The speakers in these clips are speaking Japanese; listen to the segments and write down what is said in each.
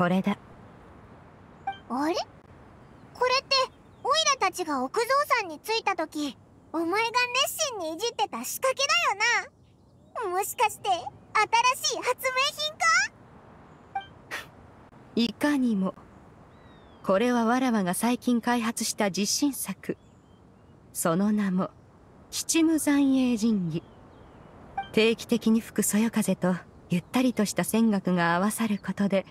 これだ。あれ？これってオイラたちが奥蔵さんに着いた時お前が熱心にいじってた仕掛けだよな。もしかして新しい発明品か？いかにも。これはわらわが最近開発した実信作。その名も七無残影神器。定期的に吹くそよ風とゆったりとした泉岳が合わさることで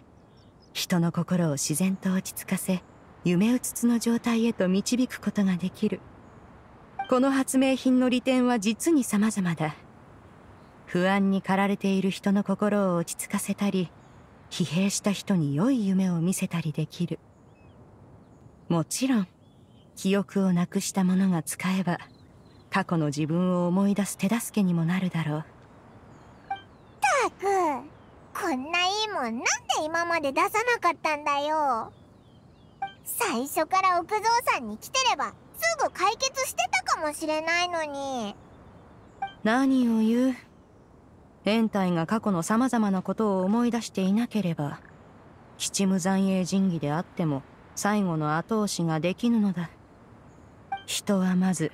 人の心を自然と落ち着かせ夢うつつの状態へと導くことができる。この発明品の利点は実に様々だ。不安に駆られている人の心を落ち着かせたり疲弊した人に良い夢を見せたりできる。もちろん記憶をなくした者が使えば過去の自分を思い出す手助けにもなるだろう。こんないいもんなんで今まで出さなかったんだよ。最初から奥蔵さんに来てればすぐ解決してたかもしれないのに。何を言う？延体が過去の様々なことを思い出していなければ七無残影神器であっても最後の後押しができぬのだ。人はまず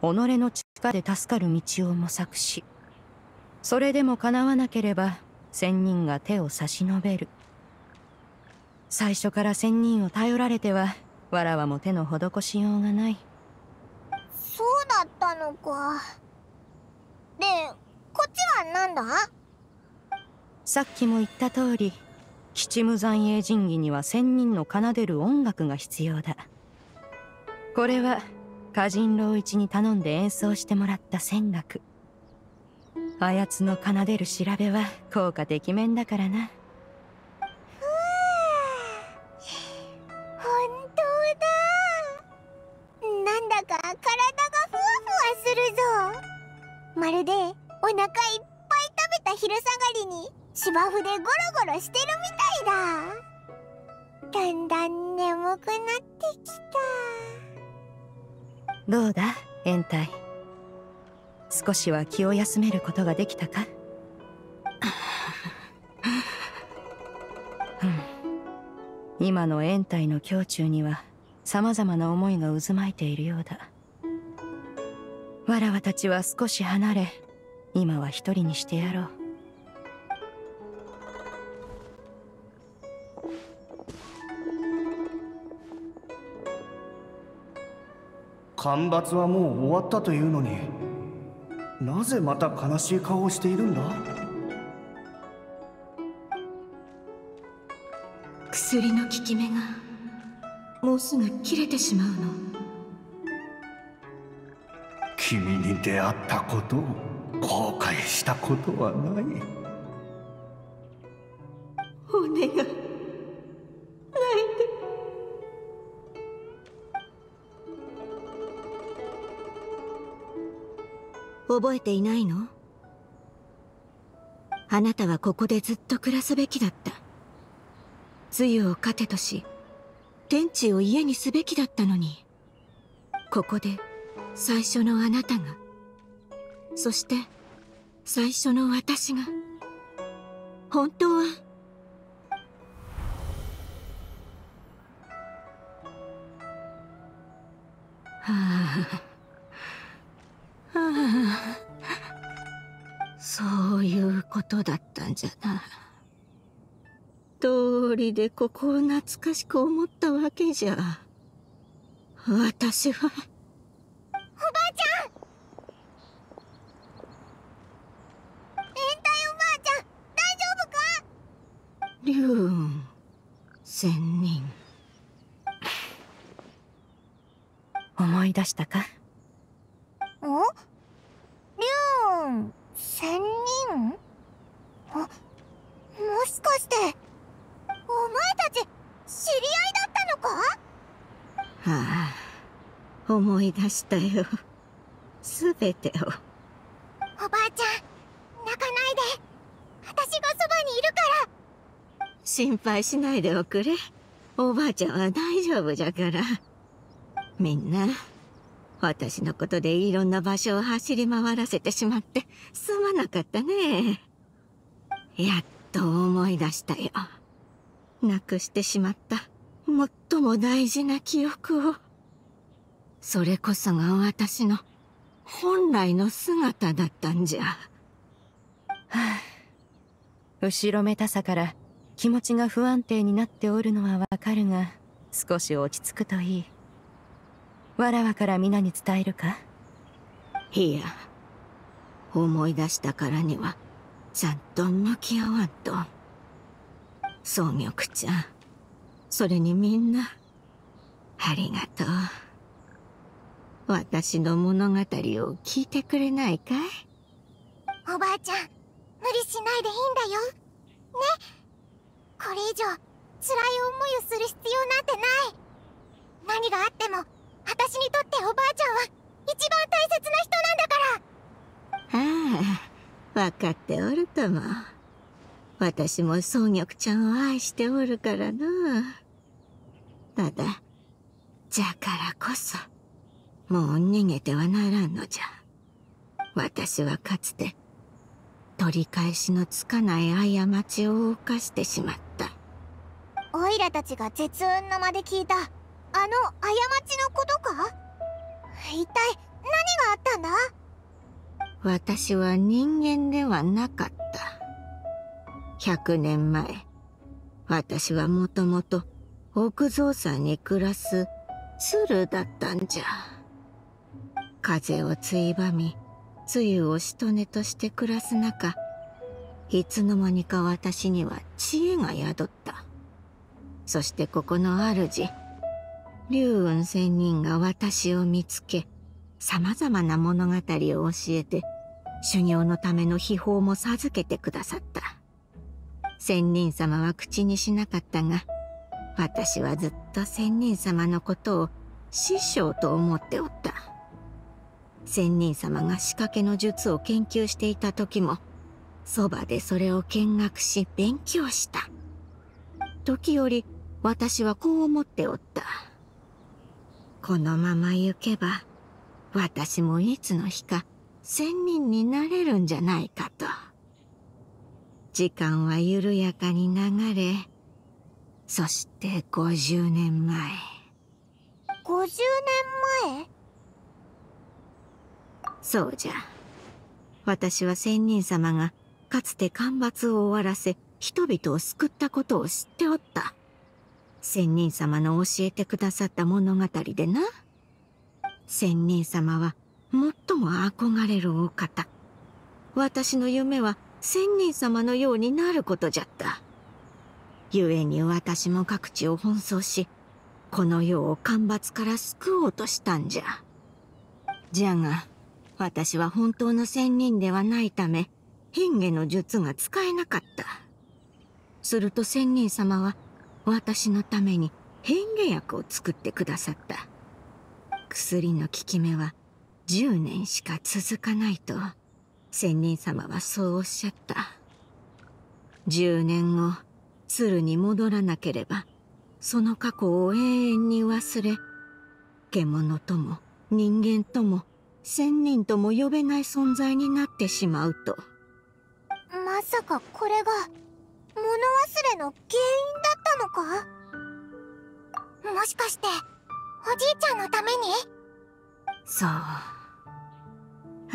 己の力で助かる道を模索しそれでも叶わなければ仙人が手を差し伸べる。最初から仙人を頼られてはわらわも手の施しようがない。そうだったのか。でこっちは何だ？さっきも言った通り七無残影神器には仙人の奏でる音楽が必要だ。これは歌人老一に頼んで演奏してもらった戦楽あやつの奏でる調べは効果てきめんだからな。本当だ。なんだか体がふわふわするぞ。まるでお腹いっぱい食べた昼下がりに芝生でゴロゴロしてるみたいだ。だんだん眠くなってきた。どうだ延体少しは気を休めることができたか？うん。今の延体の胸中には様々な思いが渦巻いているようだ。わらわたちは少し離れ今は一人にしてやろう。干ばつはもう終わったというのに。なぜまた悲しい顔をしているんだ？薬の効き目がもうすぐ切れてしまうの。君に出会ったことを後悔したことはない覚えていないの？あなたはここでずっと暮らすべきだった。露を糧とし天地を家にすべきだったのに。ここで最初のあなたがそして最初の私が。本当は。はあ。ことだったんじゃな。通りでここを懐かしく思ったわけじゃ。私は。おばあちゃん。変態おばあちゃん。大丈夫か？龍雲仙人思い出したか？お？龍雲仙人？あもしかしてお前たち知り合いだったのか？ああ思い出したよ。すべてを。おばあちゃん泣かないで。私がそばにいるから。心配しないでおくれ。おばあちゃんは大丈夫じゃから。みんな私のことでいろんな場所を走り回らせてしまってすまなかったねやっと思い出したよ。なくしてしまった。最も大事な記憶を。それこそが私の本来の姿だったんじゃ。は あ後ろめたさから気持ちが不安定になっておるのはわかるが少し落ち着くといい。わらわから皆に伝えるか？いや思い出したからにはちゃんと向き合わんと。草玉ちゃん。それにみんなありがとう。私の物語を聞いてくれないかい？おばあちゃん無理しないでいいんだよ。ね。これ以上辛い思いをする必要なんてない。何があっても私にとっておばあちゃんは一番大切な人なんだから。ああ分かっておるとも。私も草玉ちゃんを愛しておるからな。ただじゃからこそもう逃げてはならんのじゃ。私はかつて取り返しのつかない過ちを犯してしまった。オイラたちが絶運の間で聞いたあの過ちのことか？一体何があったんだ？私は人間ではなかった。100年前私はもともと奥蔵山に暮らす鶴だったんじゃ。風をついばみ梅雨をしとねとして暮らす中いつの間にか私には知恵が宿った。そしてここの主龍雲仙人が私を見つけ様々な物語を教えて修行のための秘宝も授けてくださった。仙人様は口にしなかったが私はずっと仙人様のことを師匠と思っておった。仙人様が仕掛けの術を研究していた時もそばでそれを見学し勉強した。時折私はこう思っておった。このまま行けば私もいつの日か仙人になれるんじゃないかと。時間は緩やかに流れそして50年前。50年前？そうじゃ。私は仙人様がかつて干ばつを終わらせ人々を救ったことを知っておった。仙人様の教えてくださった物語でな。仙人様は最も憧れるお方。私の夢は仙人様のようになることじゃった。故に私も各地を奔走しこの世を干ばつから救おうとしたんじゃ。じゃが私は本当の仙人ではないため変化の術が使えなかった。すると仙人様は私のために変化薬を作ってくださった。薬の効き目は10年しか続かないと仙人様はそうおっしゃった。10年後鶴に戻らなければその過去を永遠に忘れ獣とも人間とも仙人とも呼べない存在になってしまうと。まさかこれが物忘れの原因だったのか？もしかしておじいちゃんのために？そう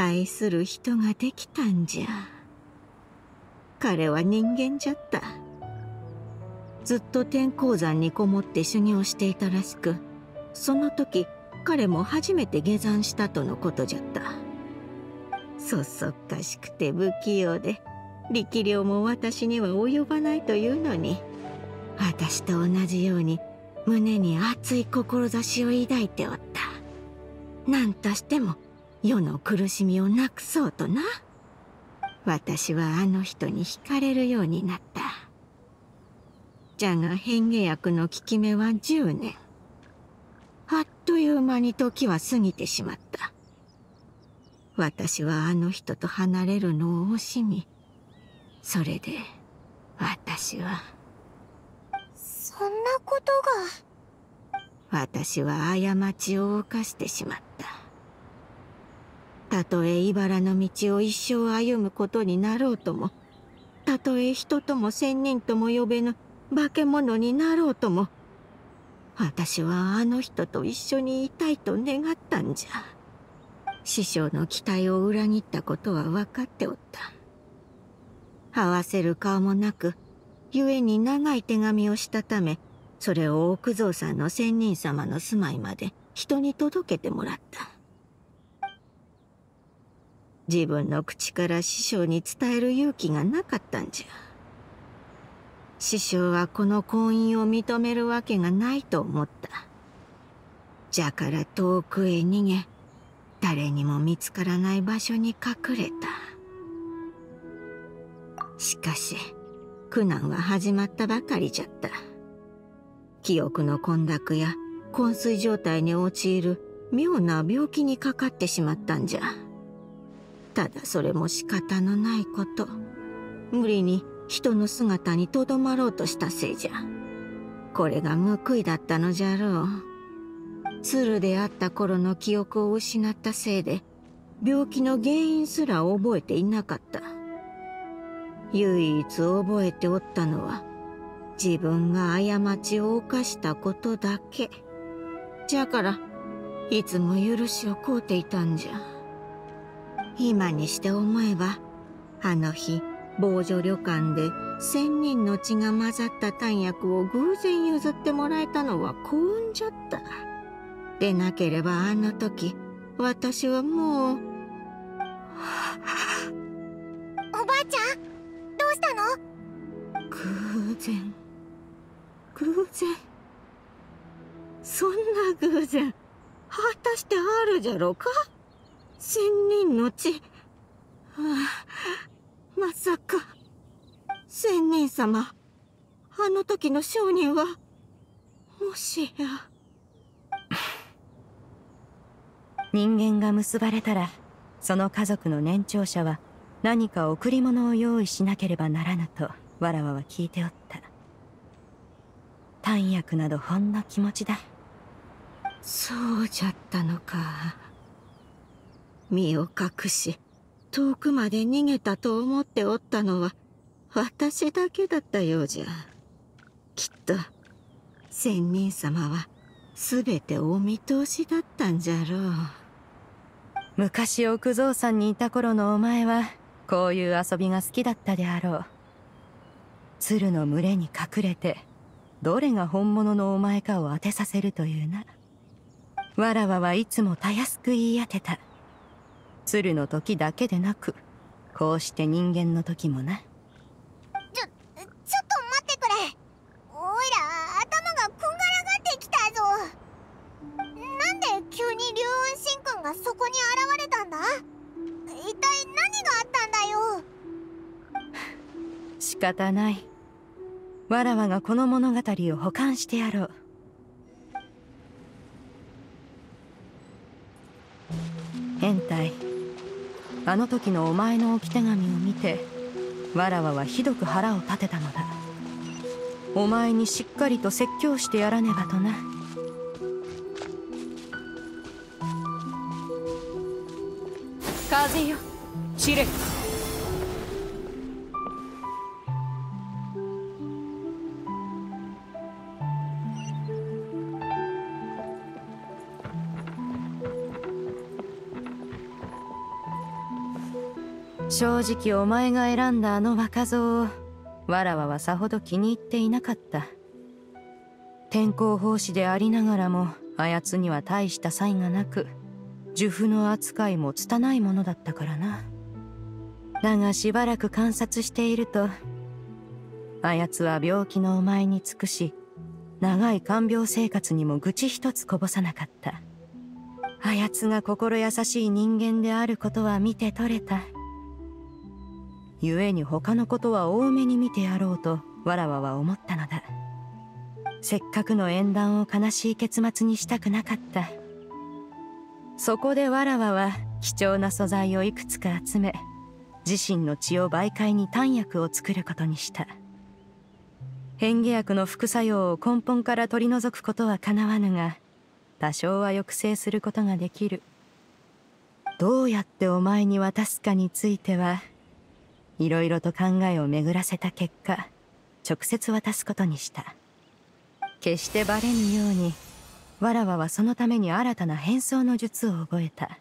愛する人ができたんじゃ。彼は人間じゃった。ずっと天候山にこもって修行していたらしくその時彼も初めて下山したとのことじゃった。そそっかしくて不器用で力量も私には及ばないというのに。私と同じように胸に熱い志を抱いておった。何としても世の苦しみをなくそうとな。私はあの人に惹かれるようになった。じゃが変化薬の効き目は10年。あっという間に時は過ぎてしまった。私はあの人と離れるのを惜しみ。それで私は。そんなことが。私は過ちを犯してしまったたとえ茨の道を一生歩むことになろうともたとえ人とも仙人とも呼べぬ化け物になろうとも私はあの人と一緒にいたいと願ったんじゃ。師匠の期待を裏切ったことは分かっておった。合わせる顔もなく故に長い手紙をしたためそれを奥蔵さんの仙人様の住まいまで人に届けてもらった。自分の口から師匠に伝える勇気がなかったんじゃ。師匠はこの婚姻を認めるわけがないと思った。じゃから遠くへ逃げ誰にも見つからない場所に隠れた。しかし苦難は始まったばかりじゃった。記憶の混濁や昏睡状態に陥る妙な病気にかかってしまったんじゃ。ただそれも仕方のないこと。無理に人の姿にとどまろうとしたせいじゃ。これが報いだったのじゃろう。鶴であった頃の記憶を失ったせいで病気の原因すら覚えていなかった。唯一覚えておったのは自分が過ちを犯したことだけ。じゃからいつも許しを請うていたんじゃ。今にして思えばあの日防除旅館で千人の血が混ざった弾薬を偶然譲ってもらえたのは幸運じゃった。でなければあの時私はもうおばあちゃんどうしたの？偶然偶然。そんな偶然果たしてあるじゃろうか？千人の血はあまさか。千人様あの時の商人はもしや。人間が結ばれたらその家族の年長者は何か贈り物を用意しなければならぬとわらわは聞いておった。弾薬などほんの気持ちだ。そうじゃったのか身を隠し遠くまで逃げたと思っておったのは私だけだったようじゃ。きっと仙人様は全てお見通しだったんじゃろう。昔奥蔵さんにいた頃のお前はこういう遊びが好きだったであろう。鶴の群れに隠れてどれが本物のお前かを当てさせるというな。わらわはいつもたやすく言い当てた。鶴の時だけでなくこうして人間の時もな。ちょちょっと待ってくれ。おいら頭がこんがらがってきたぞ。なんで急に龍雲神君がそこに現れたんだ？一体何があったんだよ？仕方ない。わらわがこの物語を保管してやろう。変態あの時のお前の置き手紙を見てわらわはひどく腹を立てたのだ。お前にしっかりと説教してやらねばとな。風よ知れ。正直お前が選んだあの若造をわらわはさほど気に入っていなかった。天候奉仕でありながらもあやつには大した才がなく呪符の扱いも拙いものだったからな。だがしばらく観察しているとあやつは病気のお前に尽くし長い看病生活にも愚痴一つこぼさなかった。あやつが心優しい人間であることは見て取れた。故に他のことは多めに見てやろうとわらわは思ったのだ。せっかくの縁談を悲しい結末にしたくなかった。そこでわらわは貴重な素材をいくつか集め自身の血を媒介に弾薬を作ることにした。変化薬の副作用を根本から取り除くことはかなわぬが多少は抑制することができる。どうやってお前に渡すかについてはいろいろと考えを巡らせた結果直接渡すことにした。決してバレぬようにわらわはそのために新たな変装の術を覚えた。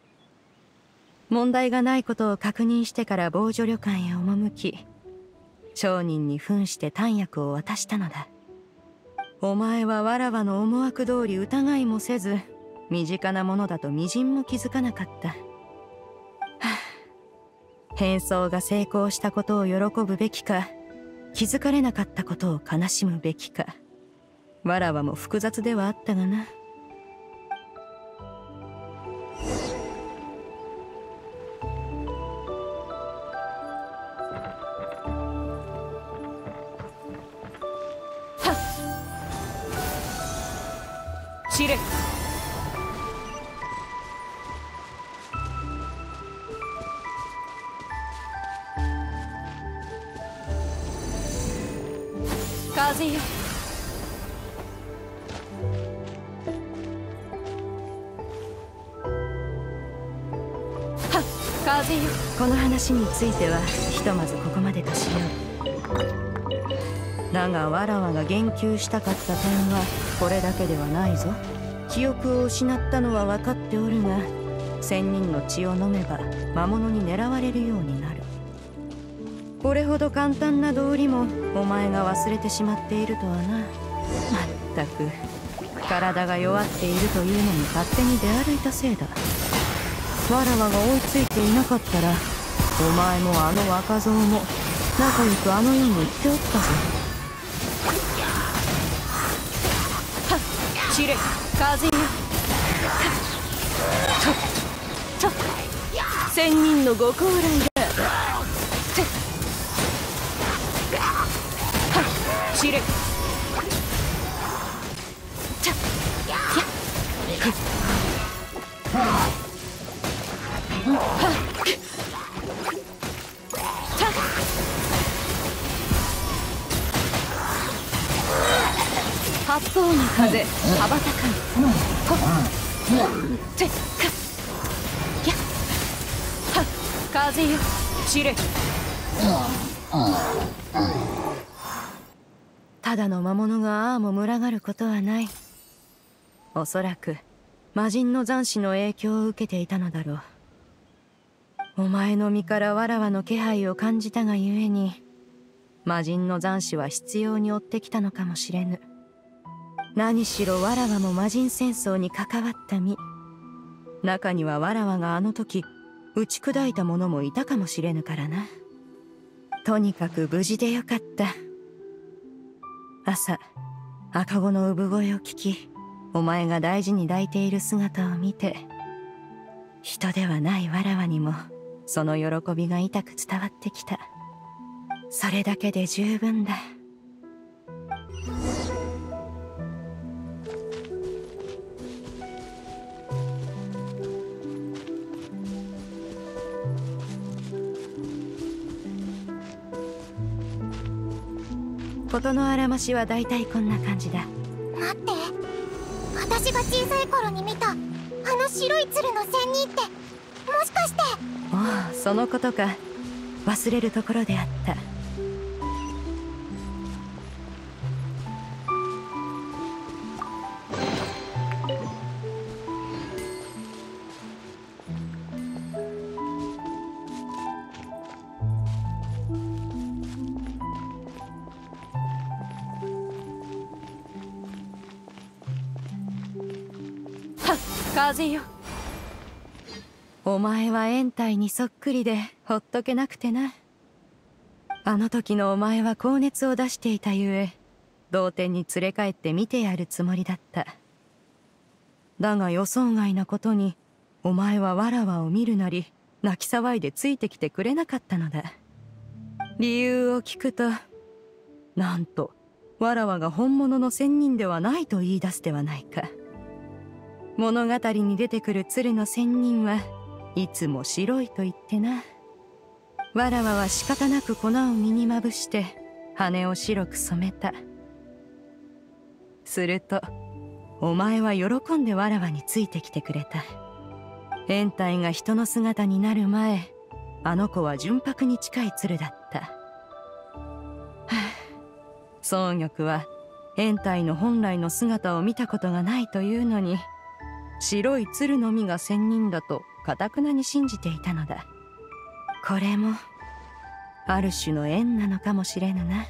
問題がないことを確認してから防除旅館へ赴き商人に扮して丹薬を渡したのだ。お前はわらわの思惑通り疑いもせず身近なものだと微塵も気づかなかった。変装が成功したことを喜ぶべきか気づかれなかったことを悲しむべきか。わらわも複雑ではあったがな。知れ。話についてはひとまずここまでとしよう。だがわらわが言及したかった点はこれだけではないぞ。記憶を失ったのは分かっておるが仙人の血を飲めば魔物に狙われるようになる。これほど簡単な道理もお前が忘れてしまっているとはな。まったく体が弱っているというのに勝手に出歩いたせいだ。わらわが追いついていなかったらお前もあの若造も仲良くあの世に行っておったぞ知れ。風よと仙人のご高来だ知れ。八羽ばたかんほってかやはっ風よ。知れ。ただの魔物がああも群がることはない。おそらく魔人の残死の影響を受けていたのだろう。お前の身からわらわの気配を感じたがゆえに魔人の残死は必要に追ってきたのかもしれぬ。何しろわらわも魔人戦争に関わった身。中にはわらわがあの時打ち砕いた者もいたかもしれぬからな。とにかく無事でよかった。朝赤子の産声を聞きお前が大事に抱いている姿を見て人ではないわらわにもその喜びが痛く伝わってきた。それだけで十分だ。事のあらましは大体こんな感じだ。待って。私が小さい頃に見たあの白い鶴の仙人って。もしかして。おおそのことか。忘れるところであった風よ。お前は延滞にそっくりでほっとけなくてな。あの時のお前は高熱を出していたゆえ同点に連れ帰って見てやるつもりだった。だが予想外なことにお前はわらわを見るなり泣き騒いでついてきてくれなかったのだ。理由を聞くとなんとわらわが本物の仙人ではないと言い出すではないか。物語に出てくる鶴の仙人はいつも白いと言ってな。わらわは仕方なく粉を身にまぶして羽を白く染めた。するとお前は喜んでわらわについてきてくれた。変態が人の姿になる前あの子は純白に近い鶴だった。はあ。宗玉は変態の本来の姿を見たことがないというのに白い鶴の実が仙人だとかたくなに信じていたのだ。これもある種の縁なのかもしれぬな。